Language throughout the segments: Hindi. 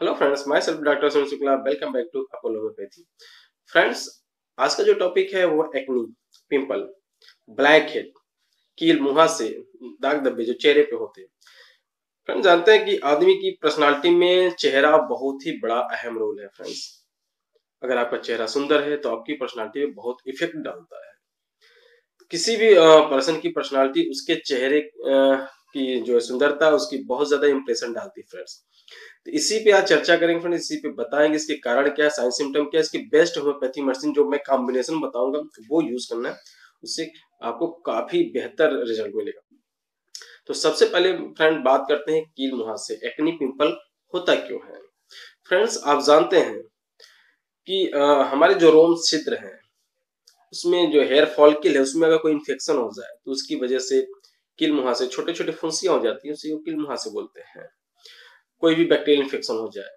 Hello friends myself doctor Sunil Shukla welcome back to Apollo homeopathy friends आज का जो टॉपिक है वो एक्नी पिंपल ब्लैक हेड कील मुहा से दाग धब्बे जो चेहरे पे होते हैं। फ्रेंड्स जानते हैं कि आदमी की पर्सनालिटी में चेहरा बहुत ही बड़ा अहम रोल है फ्रेंड्स अगर आपका चेहरा सुंदर है तो आपकी पर्सनालिटी में बहुत इफ़ेक्ट डालता है। किसी भी पर्सन की पर्सनालिटी उसके चेहरे की जो है सुंदरता उसकी बहुत ज़्यादा इंप्रेशन डालती है फ्रेंड्स तो इसी पे आज चर्चा करेंगे फ्रेंड इसी पे बताएँगे इसके कारण क्या है साइंस सिम्टम क्या इसकी बेस्ट होम्योपैथी मेडिसिन जो मैं कॉम्बिनेशन बताऊँगा वो यूज़ करना है उससे आपको काफ़ी बेहतर रिज़ल्ट मिलेगा। तो सबसे पहले फ्रेंड बात करते हैं कील मुहासे एक्नी पिंपल होता क्यों है? फ्रेंड्स आप जानते हैं कि आ, हमारे जो रोम छिद्र है उसमें जो हेयर फॉलिकल है उसमें अगर कोई इन्फेक्शन हो जाए तो उसकी वजह से किल मुहासे छोटे छोटे फुंसियाँ हो जाती है, उसे किल मुहासे बोलते हैं। कोई भी बैक्टीरियल इन्फेक्शन हो जाए,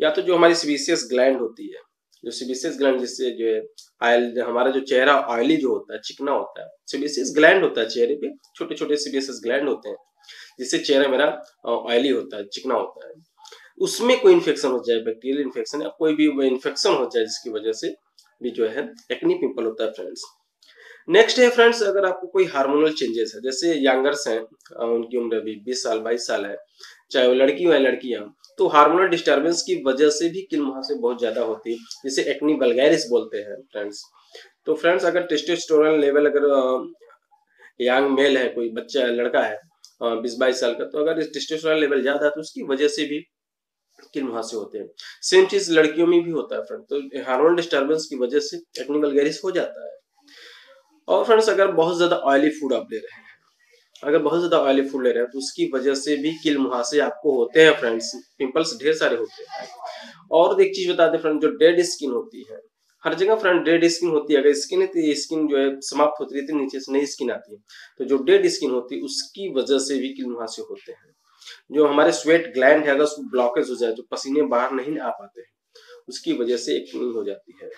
या तो जो हमारी सीबीसियस ग्लैंड होती है, जो सीबीसियस ग्लैंड जिससे जो है, आयल हमारा जो चेहरा ऑयली जो होता है, चिकना होता है सीबीसियस ग्लैंड होता है चेहरे पे छोटे छोटे सीबीसियस ग्लैंड होते हैं, जिससे चेहरा मेरा ऑयली होता है, चिकना होता है। उसमें कोई इन्फेक्शन हो जाए, बैक्टीरियल इन्फेक्शन, या कोई भी इन्फेक्शन हो जाए, जिसकी वजह से भी जो है, एक्नी पिंपल होता है, फ्रेंड्स। नेक्स्ट है फ्रेंड्स अगर आपको कोई हार्मोनल चेंजेस है, जैसे यंगर्स हैं उनकी उम्र अभी बीस साल, बाईस साल है, चाहे वो लड़की हो या लड़कियाँ तो हार्मोनल डिस्टर्बेंस की वजह से भी किल मुहासे बहुत ज़्यादा होती है, जिसे एक्नी बलगैरिस बोलते हैं फ्रेंड्स तो फ्रेंड्स अगर टेस्टोस्टेरोन लेवल अगर यंग मेल है, कोई बच्चा है लड़का है बीस बाईस साल का तो अगर टेस्टोस्टेरोन लेवल ज़्यादा है तो उसकी वजह से भी किल मुहासे होते हैं. सेम चीज़ लड़कियों में भी होता है फ्रेंड तो हार्मोनल डिस्टर्बेंस की वजह से एक्नी बलगैरिस हो जाता है. और फ्रेंड्स अगर बहुत ज़्यादा ऑयली फ़ूड आप ले रहे हैं, अगर बहुत ज़्यादा ऑयली फ़ूड ले रहे हैं तो उसकी वजह से भी किल मुहासे आपको होते हैं फ्रेंड्स पिंपल्स ढेर सारे होते हैं। और एक चीज़ बता दें फ्रेंड जो डेड स्किन होती है, हर जगह फ्रेंड डेड स्किन होती है। अगर स्किन है तो स्किन जो है समाप्त होती रहती है नीचे से नई स्किन आती है तो जो डेड स्किन होती है, उसकी वजह से भी किल मुहासे होते हैं। जो हमारे स्वेट ग्लैंड है, अगर ब्लॉकेज हो जाए जो पसीने बाहर नहीं आ पाते उसकी वजह से एक हो जाती है।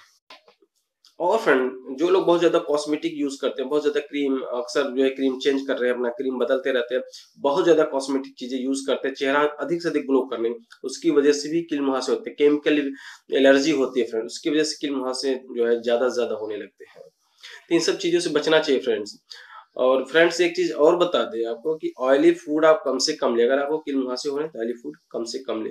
और फ्रेंड जो लोग बहुत ज़्यादा कॉस्मेटिक यूज़ करते हैं, बहुत ज़्यादा क्रीम अक्सर जो है क्रीम चेंज कर रहे हैं, अपना क्रीम बदलते रहते हैं, बहुत ज़्यादा कॉस्मेटिक चीज़ें यूज़ करते हैं, चेहरा अधिक से अधिक ग्लो करने उसकी वजह से भी किल मुहासे होते हैं। केमिकल एलर्जी होती है फ्रेंड उसकी वजह से किल मुहासे जो है ज़्यादा ज़्यादा होने लगते हैं। तो इन सब चीज़ों से बचना चाहिए फ्रेंड्स और फ्रेंड्स एक चीज़ और बता दें आपको कि ऑयली फ़ूड आप कम से कम ले। अगर आपको किल मुहासे हो रहे हैं तो ऑयली फ़ूड कम से कम ले।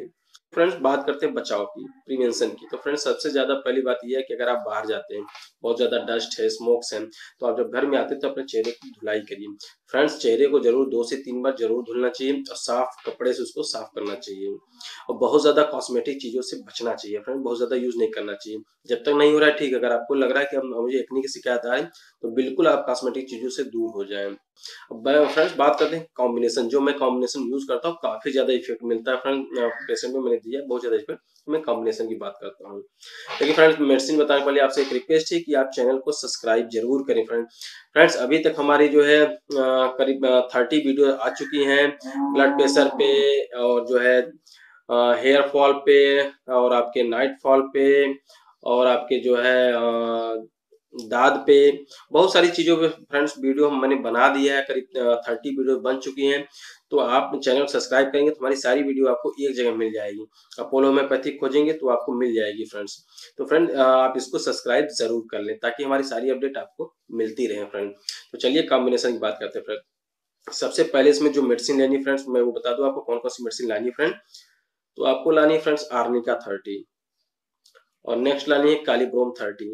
फ्रेंड्स बात करते हैं बचाव की प्रिवेंशन की। तो फ्रेंड्स सबसे ज़्यादा पहली बात यह है कि अगर आप बाहर जाते हैं, बहुत ज़्यादा डस्ट है स्मोक्स है तो आप जब घर में आते हैं तो अपने चेहरे की धुलाई करिए। फ्रेंड्स चेहरे को ज़रूर दो से तीन बार ज़रूर धुलना चाहिए और साफ़ कपड़े से उसको साफ़ करना चाहिए। और बहुत ज़्यादा कॉस्मेटिक चीज़ों से बचना चाहिए। फ्रेंड बहुत ज़्यादा यूज़ नहीं करना चाहिए। जब तक नहीं हो रहा है, ठीक अगर आपको लग रहा है कि मुझे एक्नी की शिकायत आ रही तो बिल्कुल आप कॉस्मेटिक चीज़ों से दूर हो जाए। अब फ्रेंड्स बात करते हैं कॉम्बिनेशन जो मैं कॉम्बिनेशन यूज़ करता हूँ, काफ़ी ज़्यादा इफ़ेक्ट मिलता है फ्रेंड पेशेंट में दिया, बहुत ज़्यादा इफ़ेक्ट मैं कॉम्बिनेशन की बात करता हूँ। लेकिन फ्रेंड्स मेडिसिन बताने वाले आपसे एक रिक्वेस्ट है कि आप चैनल को सब्सक्राइब ज़रूर करें फ्रेंड फ्रेंड्स अभी तक हमारी जो है करीब थर्टी वीडियो आ चुकी हैं। ब्लड प्रेशर पे और जो है हेयर फॉल पे और आपके नाइट फॉल पे और आपके जो है दाद पे, बहुत सारी चीज़ों पे फ्रेंड्स वीडियो हम मैंने बना दिया है, करीब थर्टी वीडियो बन चुकी हैं। तो आप चैनल सब्सक्राइब करेंगे तो हमारी सारी वीडियो आपको एक जगह मिल जाएगी। अपोलो होम्योपैथिक खोजेंगे तो आपको मिल जाएगी फ्रेंड्स तो फ्रेंड आप इसको सब्सक्राइब ज़रूर कर लें ताकि हमारी सारी अपडेट आपको मिलती रहे फ्रेंड तो चलिए कॉम्बिनेशन की बात करते हैं फ्रेंड सबसे पहले इसमें जो मेडिसिन लेनी फ्रेंड्स मैं वो बता दू आपको कौन कौन सी मेडिसिन लानी फ्रेंड तो आपको लानी है फ्रेंड्स आर्निका थर्टी और नेक्स्ट लानी है कालीब्रोम थर्टी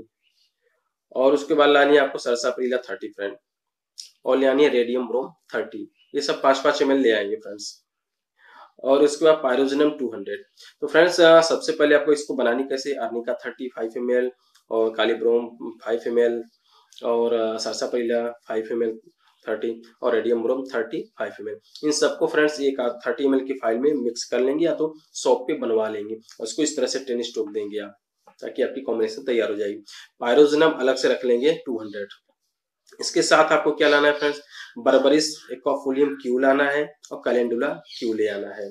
और उसके बाद लानी है आपको सरसा प्रीला थर्टी फ्रेंड और लानी है रेडियम ब्रोम थर्टी। ये सब पाँच पाँच एम ले आएँगे फ्रेंड्स और इसके बाद पायरोजिनम 200 तो फ्रेंड्स सबसे पहले आपको इसको बनानी कैसे? अर्निका 35 फाइव और कालीब्रोम 5 एम और सरसा परीला 5 एम थर्टी और radium brom thirty five M इन सबको फ्रेंड्स एक थर्टी एम की फ़ाइल में मिक्स कर लेंगे या तो सॉप पे बनवा लेंगे। उसको इस तरह से टेनिस स्टोक देंगे आप। ताकि आपकी कॉम्बिनेशन तैयार हो जाएगी। पायरोजिनम अलग से रख लेंगे 200 इसके साथ आपको क्या लाना है फ्रेंड्स बर्बरिस एक्वाफोलियम क्यू लाना है और कैलेंडुला क्यू ले आना है।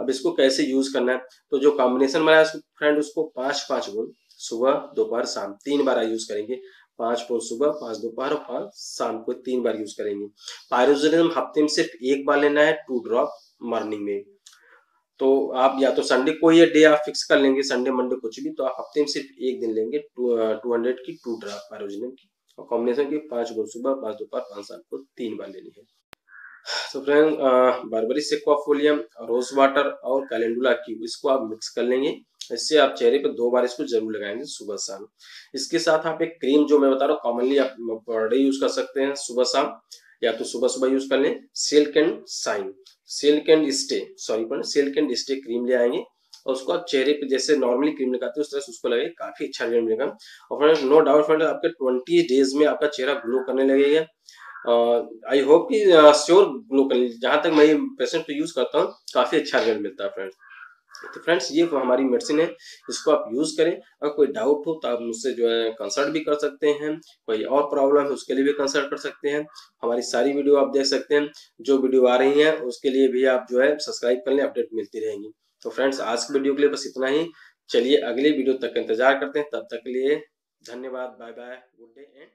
अब इसको कैसे यूज़ करना है? तो जो कॉम्बिनेशन बनाया फ्रेंड उसको पाँच पाँच गुण, सुबह, दोपहर, शाम, तीन बार यूज़ करेंगे। पाँच पोन सुबह, पाँच दोपहर और पाँच शाम को तीन बार यूज़ करेंगे। पायरोजिनम हफ़्ते में सिर्फ़ एक बार लेना है टू ड्रॉप मॉर्निंग में। तो आप या तो संडे को ये डे आप फिक्स कर लेंगे संडे मंडे कुछ भी तो आप हफ़्ते में सिर्फ़ एक दिन लेंगे टू हंड्रेड की टू ड्राप पैरोजिनम की और कॉम्बिनेशन की पाँच गुण सुबह, पाँच दोपहर, पाँच साल को तीन बार लेनी है। तो friend berberis aquifolium rose water और कैलेंडुला की इसको आप मिक्स कर लेंगे। इससे आप चेहरे पे दो बार इसको ज़रूर लगाएँगे सुबह शाम। इसके साथ आप एक क्रीम जो मैं बता रहा हूँ कॉमनली आप पर डे यूज़ कर सकते हैं सुबह शाम। या तो सुबह सुबह यूज़ कर लें silk and shine silk and stay sorry पर सिल्क एंड स्टे क्रीम ले आएँगे। और उसको आप चेहरे पे जैसे नॉर्मली क्रीम लगाते हैं, उस तरह से उसको लगे काफ़ी अच्छा रिज़ल्ट मिलेगा और फ्रेंड्स नो डाउट फ्रेंड आपके ट्वेंटी डेज़ में आपका चेहरा ग्लो करने लगेगा। आई होप कि श्योर ग्लो कर, जहाँ तक मैं पेशेंट पे यूज़ करता हूँ, काफ़ी अच्छा रिज़ल्ट मिलता है फ्रेंड्स तो फ्रेंड्स ये हमारी मेडिसिन है, इसको आप यूज़ करें। अगर कोई डाउट हो तो आप मुझसे जो है कंसल्ट भी कर सकते हैं। कोई और प्रॉब्लम है, उसके लिए भी कंसल्ट कर सकते हैं। हमारी सारी वीडियो आप देख सकते हैं। जो वीडियो आ रही है, उसके लिए भी आप जो है सब्सक्राइब कर लें अपडेट मिलती रहेंगी। तो फ्रेंड्स आज की वीडियो के लिए बस इतना ही। चलिए अगले वीडियो तक इंतज़ार करते हैं। तब तक के लिए धन्यवाद। Bye bye good day and